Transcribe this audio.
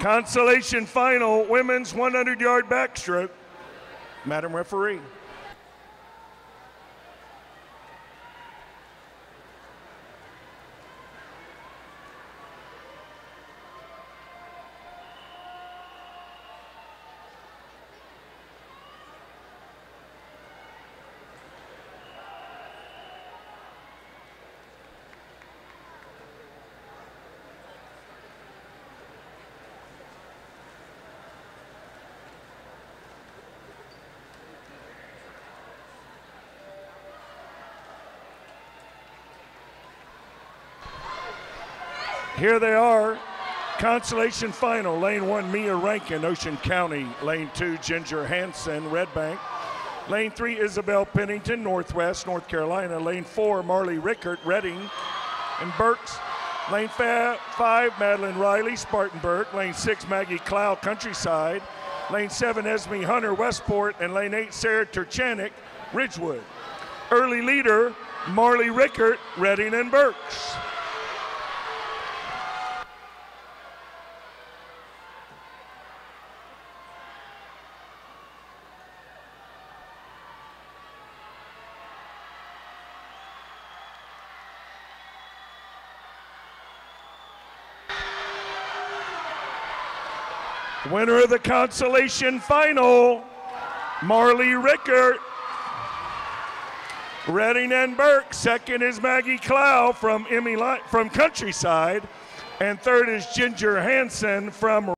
Consolation final, women's 100 yard backstroke. Madam Referee. Here they are. Consolation final. Lane one, Mia Rankin, Ocean County. Lane two, Ginger Hansen, Red Bank. Lane three, Isabel Pennington, Northwest, North Carolina. Lane four, Marley Rickert, Reading, and Berks. Lane five, Madeline Riley, Spartanburg. Lane six, Maggie Clow, Countryside. Lane seven, Esme Hunter, Westport. And lane eight, Sarah Turchanik, Ridgewood. Early leader, Marley Rickert, Reading, and Berks. Winner of the consolation final, Marley Rickert. Reading and Burke. Second is Maggie Clow from from Countryside, and third is Ginger Hansen from